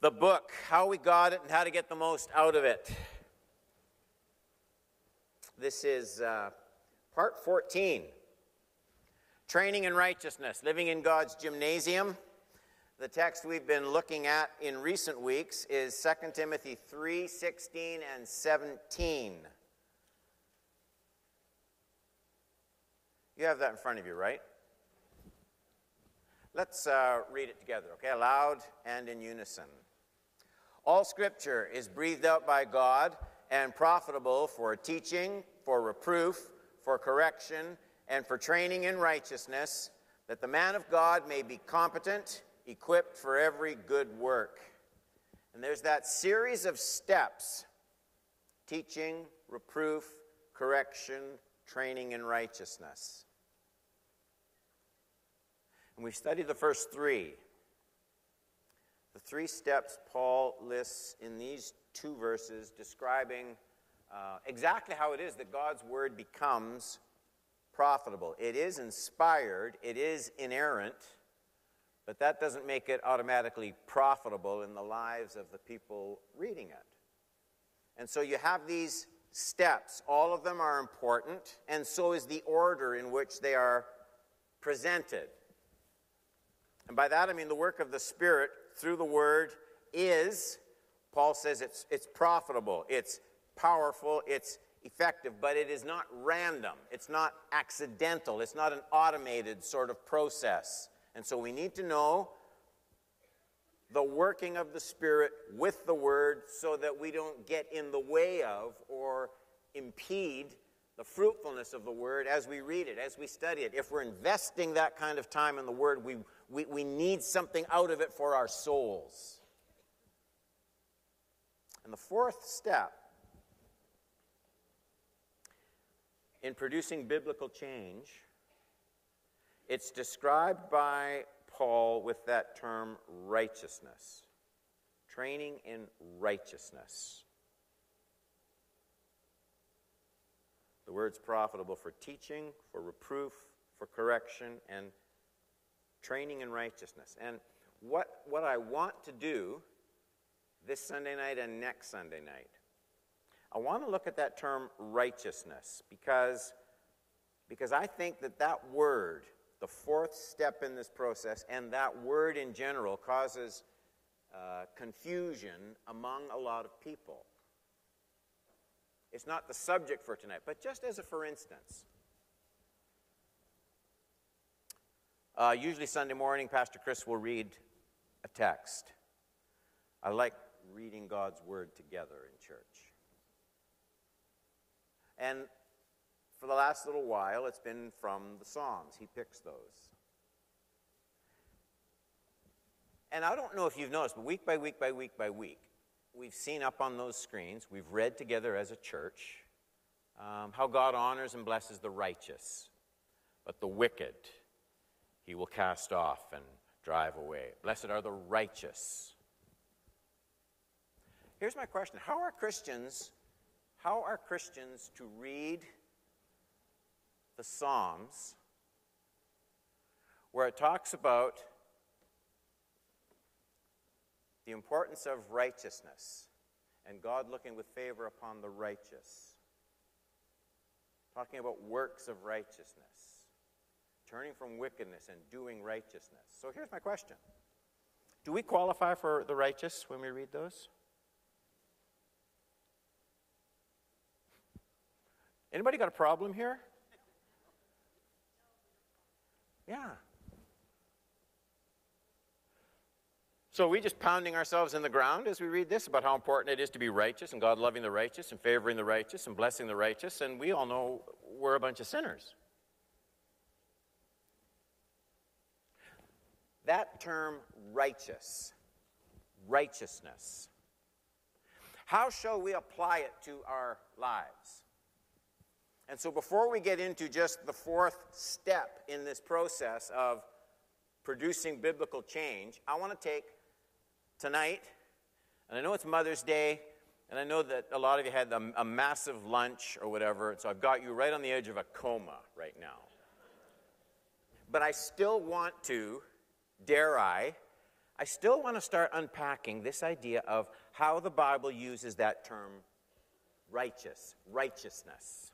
the book, how we got it and how to get the most out of it. This is uh, part 14 Training in Righteousness, Living in God's Gymnasium. The text we've been looking at in recent weeks is 2 Timothy 3 16 and 17. You have that in front of you, right? Let's uh, read it together, okay? Aloud and in unison. All scripture is breathed out by God and profitable for teaching, for reproof, for correction, and for training in righteousness, that the man of God may be competent, equipped for every good work. And there's that series of steps teaching, reproof, correction, training in righteousness. And we studied the first three. The three steps Paul lists in these two verses describing uh, exactly how it is that God's word becomes profitable. It is inspired, it is inerrant, but that doesn't make it automatically profitable in the lives of the people reading it. And so you have these steps. All of them are important, and so is the order in which they are presented. And by that I mean the work of the Spirit through the Word is, Paul says it's, it's profitable, it's powerful, it's effective, but it is not random, it's not accidental, it's not an automated sort of process. And so we need to know the working of the Spirit with the Word so that we don't get in the way of or impede the fruitfulness of the Word as we read it, as we study it. If we're investing that kind of time in the Word, we we, we need something out of it for our souls. And the fourth step in producing biblical change, it's described by Paul with that term righteousness. Training in righteousness. The word's profitable for teaching, for reproof, for correction, and training in righteousness. And what, what I want to do this Sunday night and next Sunday night, I want to look at that term righteousness because, because I think that that word, the fourth step in this process, and that word in general causes uh, confusion among a lot of people. It's not the subject for tonight, but just as a for instance, Uh, usually, Sunday morning, Pastor Chris will read a text. I like reading God's Word together in church. And for the last little while, it's been from the Psalms. He picks those. And I don't know if you've noticed, but week by week by week by week, we've seen up on those screens, we've read together as a church um, how God honors and blesses the righteous, but the wicked he will cast off and drive away. Blessed are the righteous. Here's my question How are Christians, how are Christians to read the Psalms where it talks about the importance of righteousness and God looking with favor upon the righteous? Talking about works of righteousness turning from wickedness and doing righteousness. So here's my question Do we qualify for the righteous when we read those? Anybody got a problem here? Yeah. So are we just pounding ourselves in the ground as we read this about how important it is to be righteous and God loving the righteous and favoring the righteous and blessing the righteous, and we all know we're a bunch of sinners. That term, righteous, righteousness. How shall we apply it to our lives? And so, before we get into just the fourth step in this process of producing biblical change, I want to take tonight, and I know it's Mother's Day, and I know that a lot of you had a, a massive lunch or whatever, so I've got you right on the edge of a coma right now. But I still want to dare I, I still want to start unpacking this idea of how the Bible uses that term righteous, righteousness.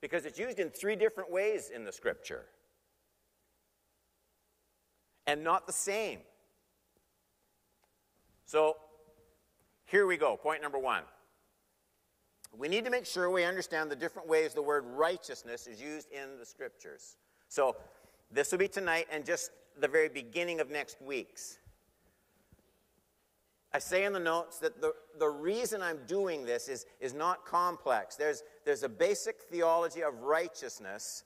Because it's used in three different ways in the scripture and not the same. So here we go. Point number one. We need to make sure we understand the different ways the word righteousness is used in the scriptures. So this will be tonight and just the very beginning of next week's. I say in the notes that the, the reason I'm doing this is, is not complex. There's, there's a basic theology of righteousness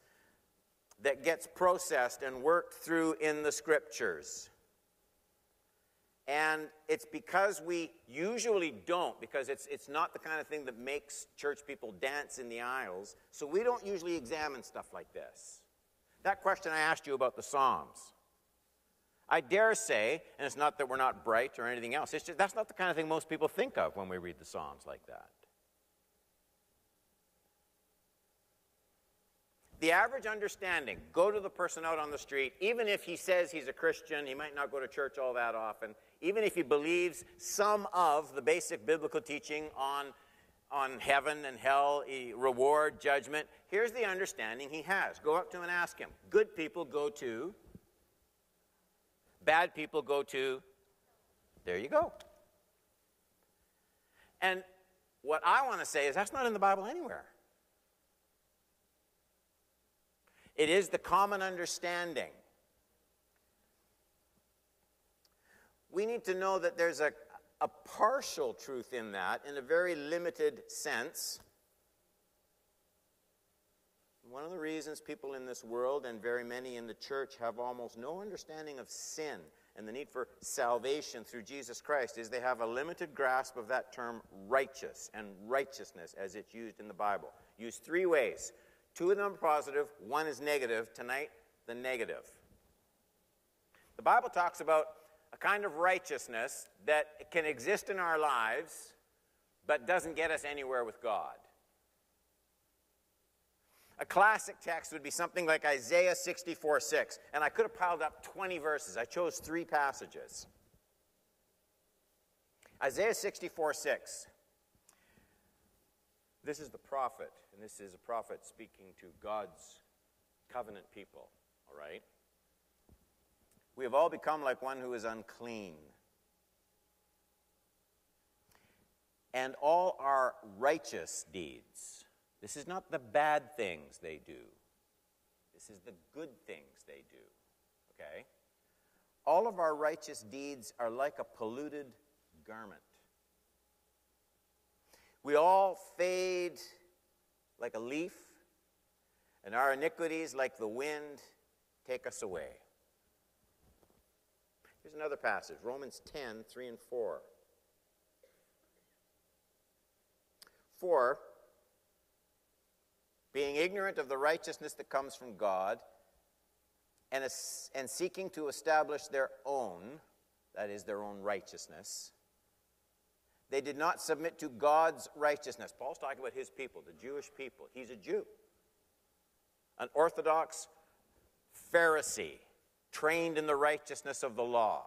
that gets processed and worked through in the scriptures. And it's because we usually don't, because it's, it's not the kind of thing that makes church people dance in the aisles, so we don't usually examine stuff like this. That question I asked you about the Psalms. I dare say, and it's not that we're not bright or anything else, it's just that's not the kind of thing most people think of when we read the Psalms like that. The average understanding go to the person out on the street, even if he says he's a Christian, he might not go to church all that often, even if he believes some of the basic biblical teaching on, on heaven and hell, reward, judgment, here's the understanding he has. Go up to him and ask him. Good people go to Bad people go to, there you go. And what I want to say is that's not in the Bible anywhere. It is the common understanding. We need to know that there's a, a partial truth in that in a very limited sense. One of the reasons people in this world and very many in the church have almost no understanding of sin and the need for salvation through Jesus Christ is they have a limited grasp of that term righteous and righteousness as it's used in the Bible. Used three ways. Two of them are positive, one is negative. Tonight, the negative. The Bible talks about a kind of righteousness that can exist in our lives but doesn't get us anywhere with God. A classic text would be something like Isaiah 64 6. And I could have piled up 20 verses. I chose three passages. Isaiah 64 6. This is the prophet, and this is a prophet speaking to God's covenant people, all right? We have all become like one who is unclean. And all our righteous deeds this is not the bad things they do. This is the good things they do. Okay? All of our righteous deeds are like a polluted garment. We all fade like a leaf, and our iniquities, like the wind, take us away. Here's another passage Romans 10 3 and 4. For being ignorant of the righteousness that comes from God, and, and seeking to establish their own, that is, their own righteousness, they did not submit to God's righteousness. Paul's talking about his people, the Jewish people. He's a Jew, an Orthodox Pharisee, trained in the righteousness of the law.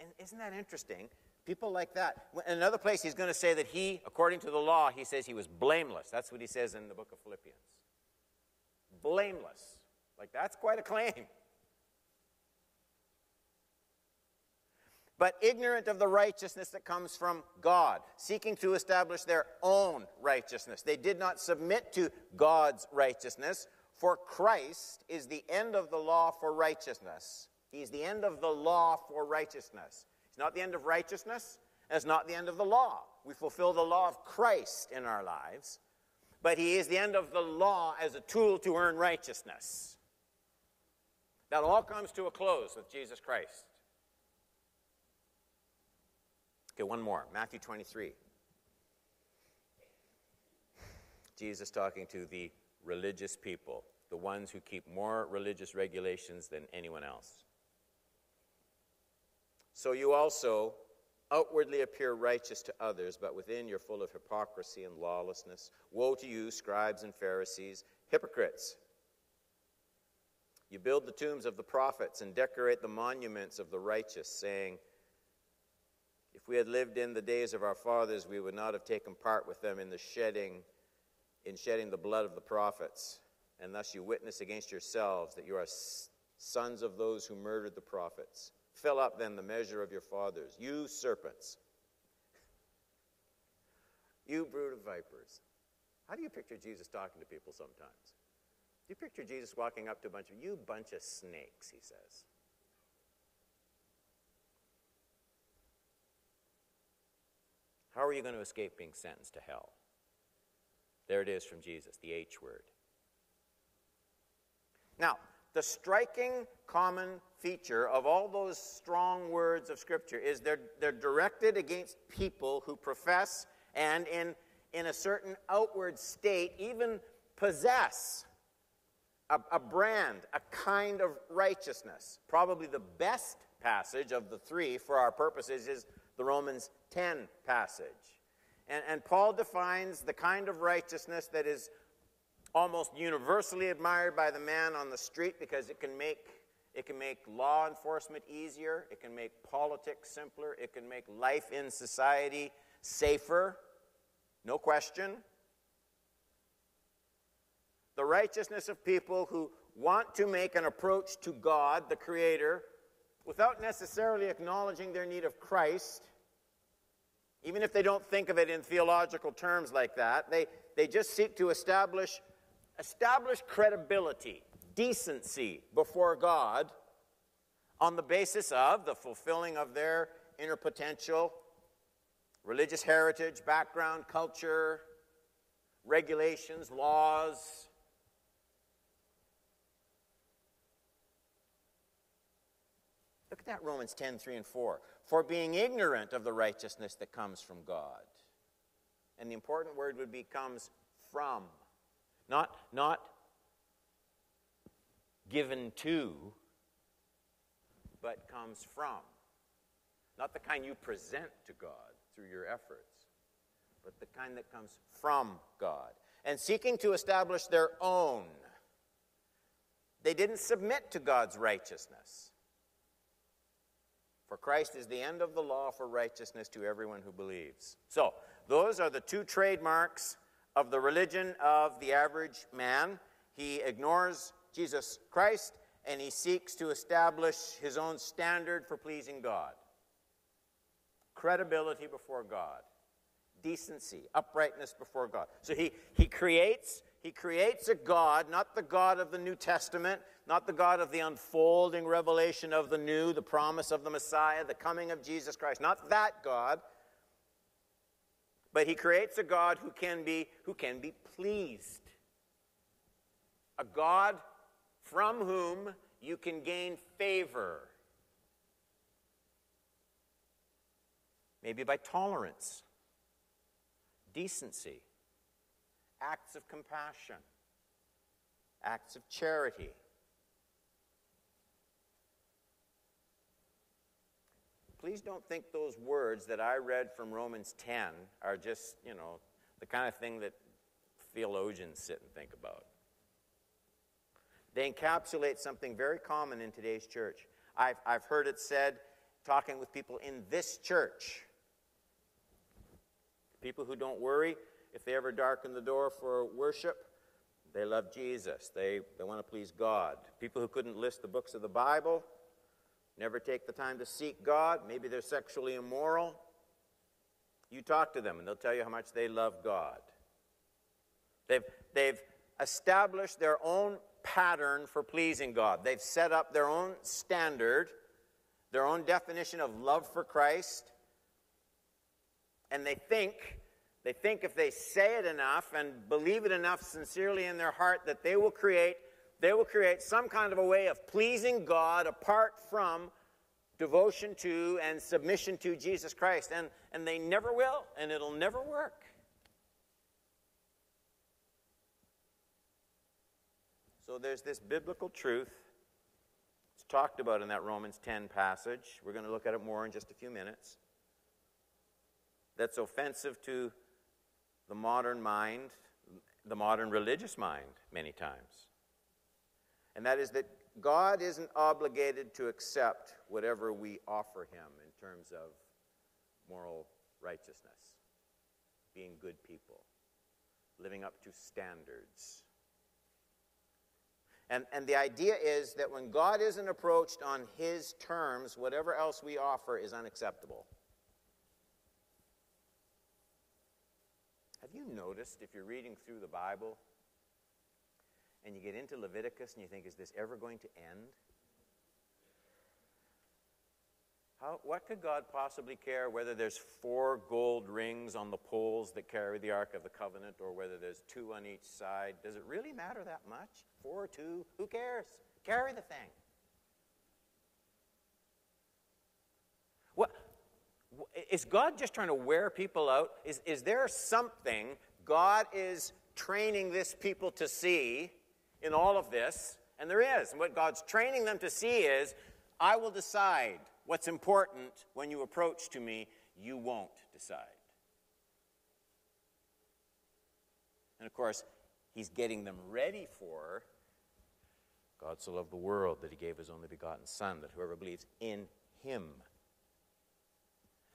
And isn't that interesting? People like that. In another place, he's going to say that he, according to the law, he says he was blameless. That's what he says in the book of Philippians. Blameless. Like, that's quite a claim. But ignorant of the righteousness that comes from God, seeking to establish their own righteousness. They did not submit to God's righteousness, for Christ is the end of the law for righteousness. He's the end of the law for righteousness. It's not the end of righteousness, and it's not the end of the law. We fulfill the law of Christ in our lives, but He is the end of the law as a tool to earn righteousness. That all comes to a close with Jesus Christ. Okay, one more Matthew 23. Jesus talking to the religious people, the ones who keep more religious regulations than anyone else. So you also outwardly appear righteous to others, but within you're full of hypocrisy and lawlessness. Woe to you, scribes and Pharisees, hypocrites! You build the tombs of the prophets and decorate the monuments of the righteous, saying, If we had lived in the days of our fathers, we would not have taken part with them in the shedding, in shedding the blood of the prophets. And thus you witness against yourselves that you are sons of those who murdered the prophets. Fill up then the measure of your fathers, you serpents, you brood of vipers. How do you picture Jesus talking to people sometimes? Do you picture Jesus walking up to a bunch of, you bunch of snakes, he says. How are you going to escape being sentenced to hell? There it is from Jesus, the H word. Now, the striking common feature of all those strong words of Scripture is they're, they're directed against people who profess and, in, in a certain outward state, even possess a, a brand, a kind of righteousness. Probably the best passage of the three for our purposes is the Romans 10 passage. And, and Paul defines the kind of righteousness that is almost universally admired by the man on the street because it can make it can make law enforcement easier, it can make politics simpler, it can make life in society safer. No question. The righteousness of people who want to make an approach to God, the Creator, without necessarily acknowledging their need of Christ, even if they don't think of it in theological terms like that, they, they just seek to establish, establish credibility, decency before God on the basis of the fulfilling of their inner potential, religious heritage, background, culture, regulations, laws. Look at that Romans 10 3 and 4 for being ignorant of the righteousness that comes from God. And the important word would be comes from, not, not given to, but comes from. Not the kind you present to God through your efforts, but the kind that comes from God. And seeking to establish their own. They didn't submit to God's righteousness. For Christ is the end of the law for righteousness to everyone who believes. So, those are the two trademarks of the religion of the average man. He ignores Jesus Christ and he seeks to establish his own standard for pleasing God. Credibility before God, decency, uprightness before God. So he, he creates he creates a God, not the God of the New Testament, not the God of the unfolding revelation of the new, the promise of the Messiah, the coming of Jesus Christ, not that God. But he creates a God who can be, who can be pleased. A God from whom you can gain favor. Maybe by tolerance, decency acts of compassion, acts of charity. Please don't think those words that I read from Romans 10 are just, you know, the kind of thing that theologians sit and think about. They encapsulate something very common in today's church. I've, I've heard it said talking with people in this church. People who don't worry if they ever darken the door for worship, they love Jesus. They, they want to please God. People who couldn't list the books of the Bible, never take the time to seek God, maybe they're sexually immoral. You talk to them and they'll tell you how much they love God. They've, they've established their own pattern for pleasing God. They've set up their own standard, their own definition of love for Christ, and they think they think if they say it enough and believe it enough sincerely in their heart that they will create they will create some kind of a way of pleasing God apart from devotion to and submission to Jesus Christ. And, and they never will, and it'll never work. So there's this biblical truth. It's talked about in that Romans 10 passage. We're going to look at it more in just a few minutes. That's offensive to the modern mind, the modern religious mind, many times. And that is that God isn't obligated to accept whatever we offer him in terms of moral righteousness, being good people, living up to standards. And, and the idea is that when God isn't approached on his terms, whatever else we offer is unacceptable. Have you noticed if you're reading through the Bible and you get into Leviticus and you think, is this ever going to end? How, what could God possibly care whether there's four gold rings on the poles that carry the Ark of the Covenant or whether there's two on each side? Does it really matter that much? Four or two? Who cares? Carry the thing. What, is God just trying to wear people out? Is, is there something God is training this people to see in all of this, and there is. And what God's training them to see is I will decide what's important when you approach to me, you won't decide. And of course, he's getting them ready for God so loved the world that he gave his only begotten Son, that whoever believes in him.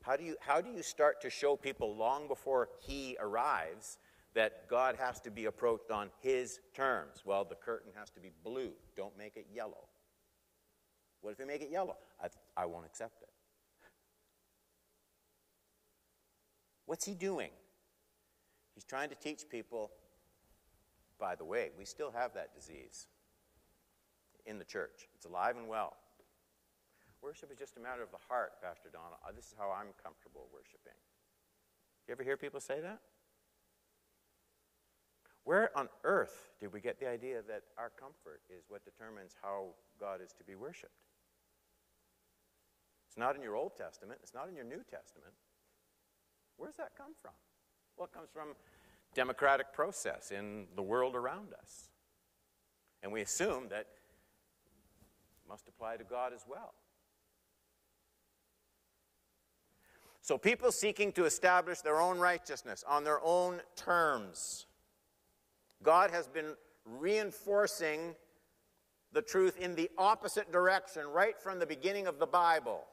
How do you, how do you start to show people long before he arrives that God has to be approached on his terms. Well, the curtain has to be blue. Don't make it yellow. What if you make it yellow? I, I won't accept it. What's he doing? He's trying to teach people, by the way, we still have that disease in the church. It's alive and well. Worship is just a matter of the heart, Pastor Donna. Uh, this is how I'm comfortable worshiping. You ever hear people say that? Where on earth did we get the idea that our comfort is what determines how God is to be worshiped? It's not in your Old Testament, it's not in your New Testament. Where does that come from? Well, it comes from democratic process in the world around us. And we assume that it must apply to God as well. So people seeking to establish their own righteousness on their own terms God has been reinforcing the truth in the opposite direction right from the beginning of the Bible.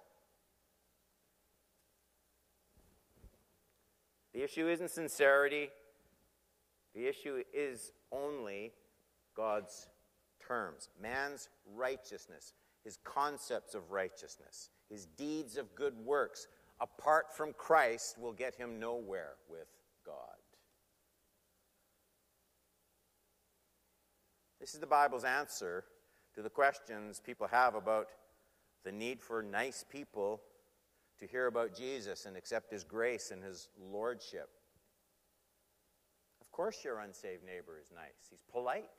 The issue isn't sincerity, the issue is only God's terms. Man's righteousness, his concepts of righteousness, his deeds of good works, apart from Christ, will get him nowhere with God. This is the Bible's answer to the questions people have about the need for nice people to hear about Jesus and accept his grace and his lordship. Of course, your unsaved neighbor is nice. He's polite.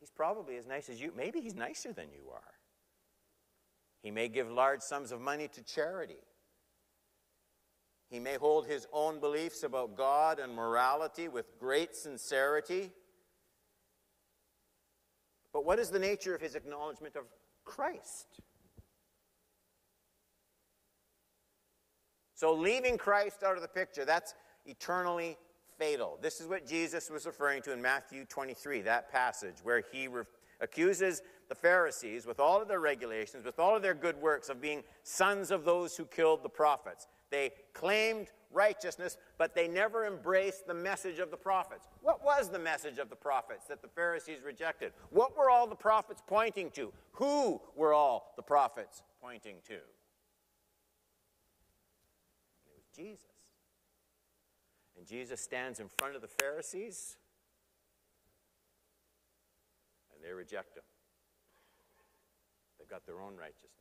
He's probably as nice as you. Maybe he's nicer than you are. He may give large sums of money to charity. He may hold his own beliefs about God and morality with great sincerity. But what is the nature of his acknowledgement of Christ? So, leaving Christ out of the picture, that's eternally fatal. This is what Jesus was referring to in Matthew 23, that passage where he re- accuses the Pharisees, with all of their regulations, with all of their good works, of being sons of those who killed the prophets. They claimed righteousness, but they never embraced the message of the prophets. What was the message of the prophets that the Pharisees rejected? What were all the prophets pointing to? Who were all the prophets pointing to? It was Jesus. And Jesus stands in front of the Pharisees, and they reject him. They've got their own righteousness.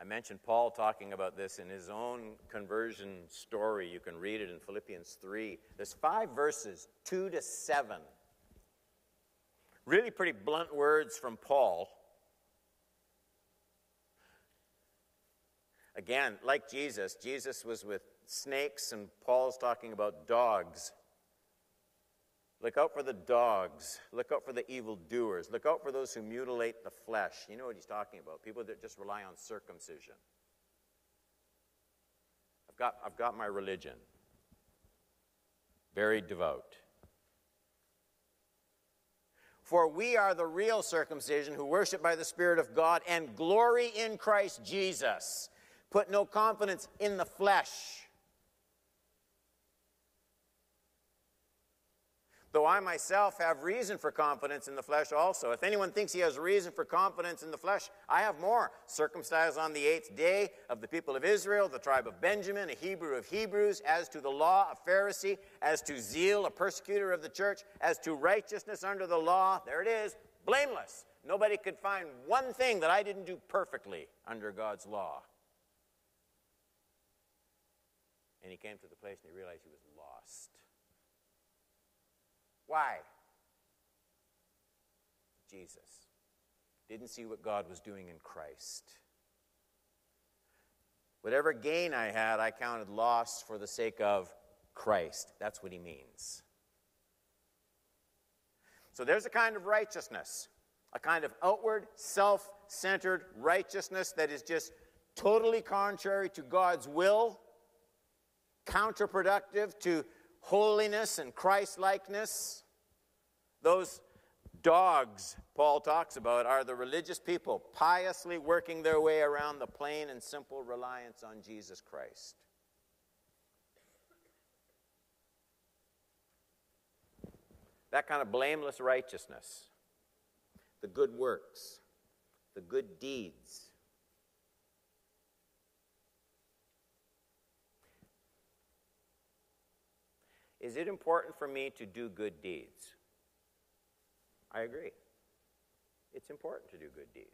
I mentioned Paul talking about this in his own conversion story. You can read it in Philippians 3. There's five verses, 2 to 7. Really pretty blunt words from Paul. Again, like Jesus, Jesus was with snakes, and Paul's talking about dogs. Look out for the dogs. Look out for the evildoers. Look out for those who mutilate the flesh. You know what he's talking about. People that just rely on circumcision. I've got, I've got my religion. Very devout. For we are the real circumcision who worship by the Spirit of God and glory in Christ Jesus. Put no confidence in the flesh Though I myself have reason for confidence in the flesh also. If anyone thinks he has reason for confidence in the flesh, I have more. Circumcised on the eighth day of the people of Israel, the tribe of Benjamin, a Hebrew of Hebrews, as to the law, a Pharisee, as to zeal, a persecutor of the church, as to righteousness under the law, there it is, blameless. Nobody could find one thing that I didn't do perfectly under God's law. And he came to the place and he realized he was. Why? Jesus. Didn't see what God was doing in Christ. Whatever gain I had, I counted loss for the sake of Christ. That's what he means. So there's a kind of righteousness, a kind of outward, self centered righteousness that is just totally contrary to God's will, counterproductive to holiness and Christ likeness. Those dogs Paul talks about are the religious people piously working their way around the plain and simple reliance on Jesus Christ. That kind of blameless righteousness, the good works, the good deeds. Is it important for me to do good deeds? I agree. It's important to do good deeds.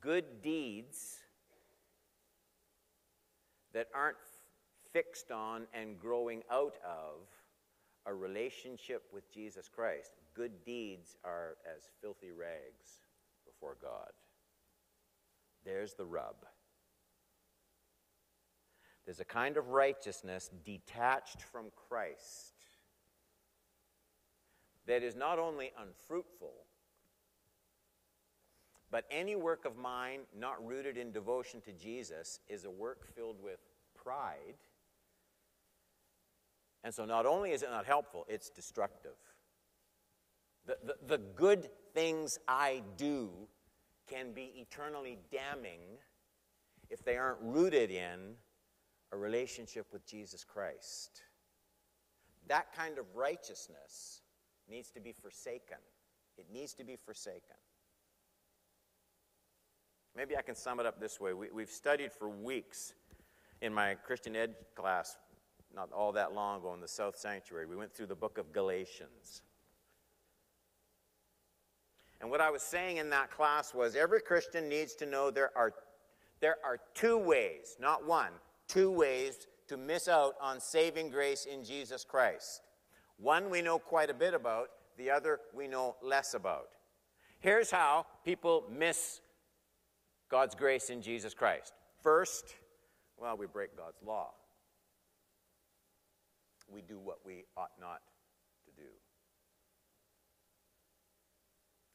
Good deeds that aren't fixed on and growing out of a relationship with Jesus Christ. Good deeds are as filthy rags before God. There's the rub. There's a kind of righteousness detached from Christ that is not only unfruitful, but any work of mine not rooted in devotion to Jesus is a work filled with pride. And so not only is it not helpful, it's destructive. The, the, the good things I do can be eternally damning if they aren't rooted in a relationship with Jesus Christ. That kind of righteousness needs to be forsaken. It needs to be forsaken. Maybe I can sum it up this way. We, have studied for weeks in my Christian Ed class, not all that long ago in the South Sanctuary. We went through the book of Galatians. And what I was saying in that class was every Christian needs to know there are, there are two ways, not one, two ways to miss out on saving grace in Jesus Christ. One we know quite a bit about, the other we know less about. Here's how people miss God's grace in Jesus Christ. First, well, we break God's law. We do what we ought not to do.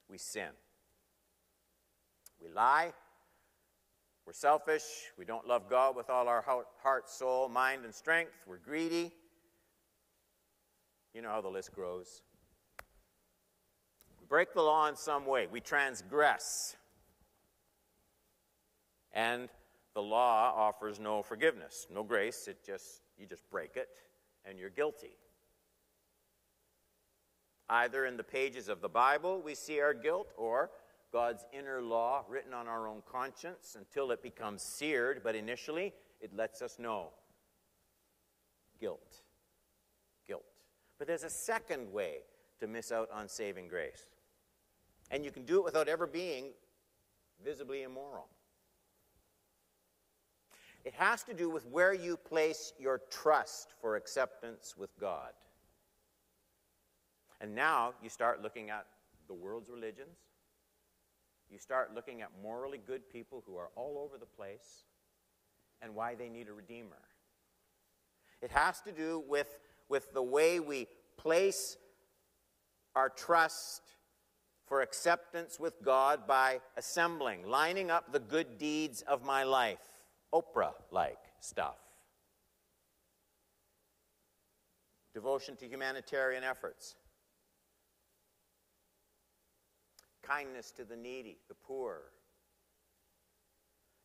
We sin. We lie. We're selfish. We don't love God with all our heart, soul, mind, and strength. We're greedy. You know how the list grows. We break the law in some way. We transgress. And the law offers no forgiveness, no grace. It just you just break it and you're guilty. Either in the pages of the Bible we see our guilt or God's inner law written on our own conscience until it becomes seared, but initially it lets us know guilt. Guilt. But there's a second way to miss out on saving grace. And you can do it without ever being visibly immoral. It has to do with where you place your trust for acceptance with God. And now you start looking at the world's religions, you start looking at morally good people who are all over the place and why they need a redeemer. It has to do with, with the way we place our trust for acceptance with God by assembling, lining up the good deeds of my life, Oprah like stuff. devotion to humanitarian efforts, kindness to the needy, the poor,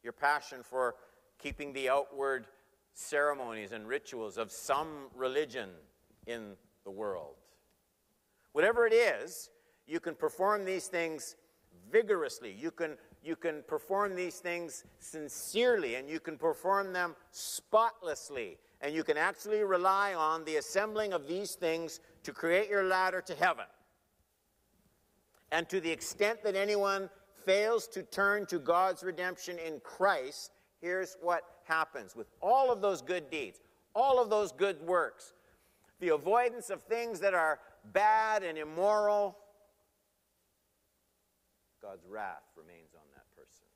your passion for keeping the outward ceremonies and rituals of some religion in the world. Whatever it is, you can perform these things vigorously. You can, you can perform these things sincerely, and you can perform them spotlessly. And you can actually rely on the assembling of these things to create your ladder to heaven. And to the extent that anyone fails to turn to God's redemption in Christ, here's what happens with all of those good deeds, all of those good works, the avoidance of things that are bad and immoral, God's wrath remains on that person.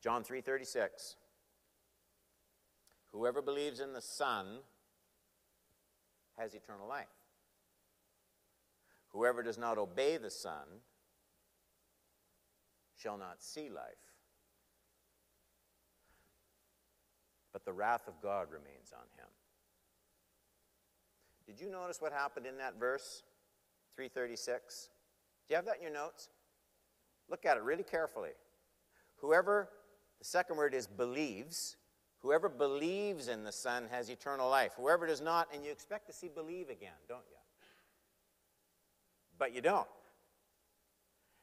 John 3:36 Whoever believes in the Son has eternal life. Whoever does not obey the Son shall not see life. But the wrath of God remains on him. Did you notice what happened in that verse? 336. Do you have that in your notes? Look at it really carefully. Whoever, the second word is believes, whoever believes in the Son has eternal life. Whoever does not, and you expect to see believe again, don't you? But you don't.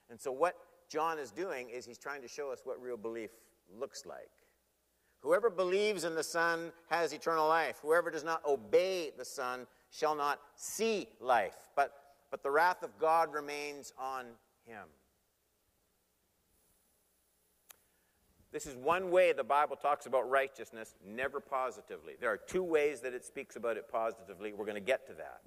And so, what John is doing is he's trying to show us what real belief looks like. Whoever believes in the Son has eternal life. Whoever does not obey the Son shall not see life, but but the wrath of God remains on him. This is one way the Bible talks about righteousness, never positively. There are two ways that it speaks about it positively. We're going to get to that.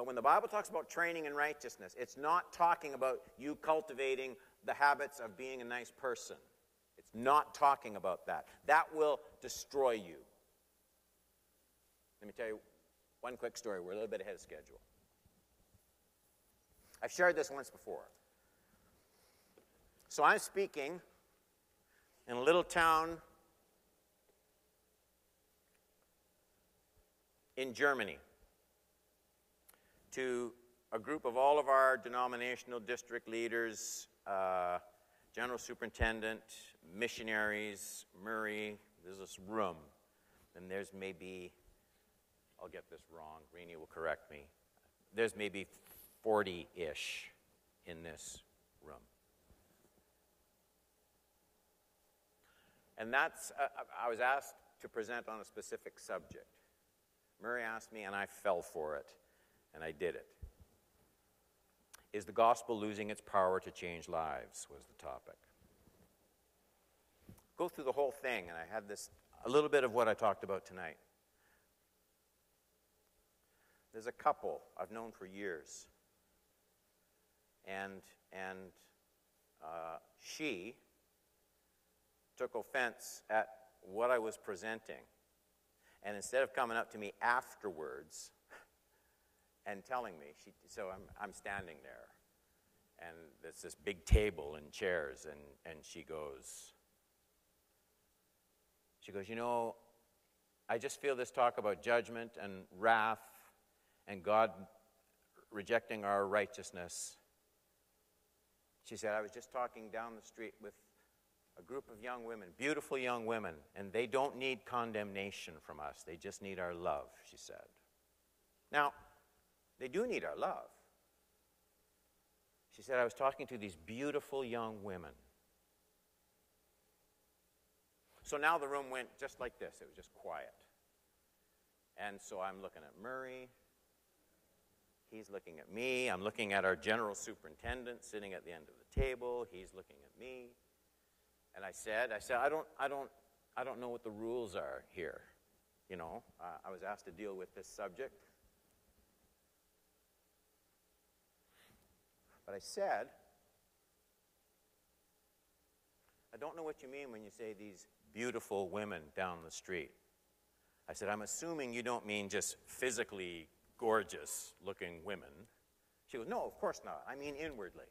But when the Bible talks about training in righteousness, it's not talking about you cultivating the habits of being a nice person. It's not talking about that. That will destroy you. Let me tell you one quick story. We're a little bit ahead of schedule. I've shared this once before. So I'm speaking in a little town in Germany to a group of all of our denominational district leaders, uh, general superintendent, missionaries, Murray. There's this room, and there's maybe, I'll get this wrong, Rini will correct me. There's maybe 40 ish in this room. And that's, uh, I was asked to present on a specific subject. Murray asked me, and I fell for it, and I did it. Is the gospel losing its power to change lives? Was the topic. Go through the whole thing, and I had this, a little bit of what I talked about tonight. There's a couple I've known for years and, and uh, she took offense at what I was presenting. And instead of coming up to me afterwards and telling me, she, so I'm, I'm standing there, and there's this big table and chairs, and, and she goes, she goes, you know, I just feel this talk about judgment and wrath and God rejecting our righteousness she said, I was just talking down the street with a group of young women, beautiful young women, and they don't need condemnation from us. They just need our love, she said. Now, they do need our love. She said, I was talking to these beautiful young women. So now the room went just like this. It was just quiet. And so I'm looking at Murray, He's looking at me. I'm looking at our general superintendent sitting at the end of the table. He's looking at me. And I said, I said, I don't, I don't, I don't know what the rules are here. You know, uh, I was asked to deal with this subject. But I said, I don't know what you mean when you say these beautiful women down the street. I said, I'm assuming you don't mean just physically gorgeous looking women. She goes, No, of course not. I mean inwardly.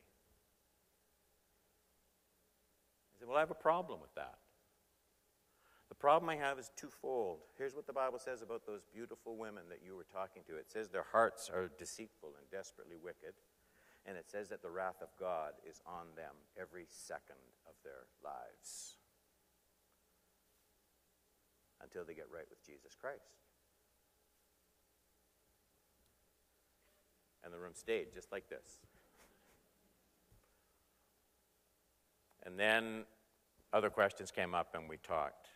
I said, Well, I have a problem with that. The problem I have is twofold. Here's what the Bible says about those beautiful women that you were talking to it says their hearts are deceitful and desperately wicked. And it says that the wrath of God is on them every second of their lives until they get right with Jesus Christ. And the room stayed just like this. And then other questions came up and we talked.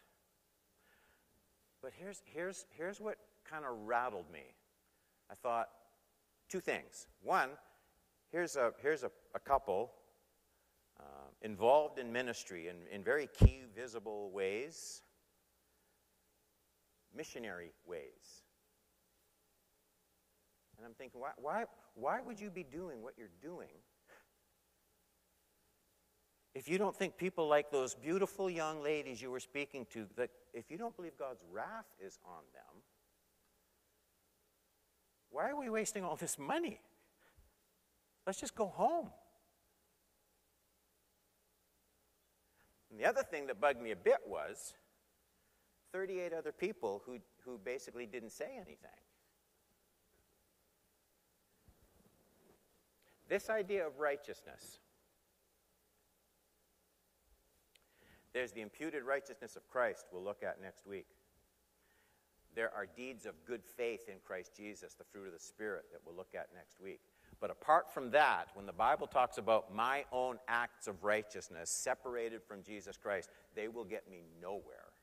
But here's, here's, here's what kind of rattled me. I thought two things. One, here's a, here's a, a couple uh, involved in ministry in, in very key, visible ways, missionary ways. And I'm thinking, why, why, why would you be doing what you're doing if you don't think people like those beautiful young ladies you were speaking to, that if you don't believe God's wrath is on them, why are we wasting all this money? Let's just go home. And the other thing that bugged me a bit was 38 other people who, who basically didn't say anything. This idea of righteousness There's the imputed righteousness of Christ we'll look at next week. There are deeds of good faith in Christ Jesus, the fruit of the Spirit, that we'll look at next week. But apart from that, when the Bible talks about my own acts of righteousness separated from Jesus Christ, they will get me nowhere.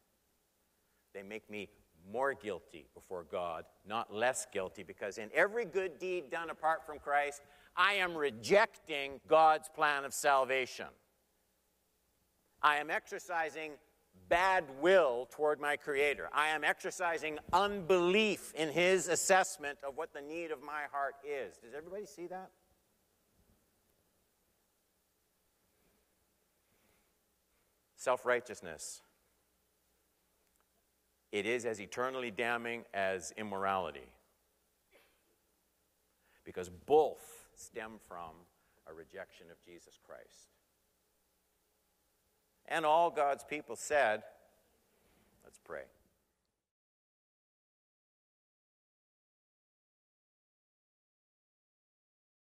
They make me more guilty before God, not less guilty, because in every good deed done apart from Christ, I am rejecting God's plan of salvation. I am exercising bad will toward my Creator. I am exercising unbelief in His assessment of what the need of my heart is. Does everybody see that? Self righteousness. It is as eternally damning as immorality. Because both stem from a rejection of Jesus Christ. And all God's people said, Let's pray.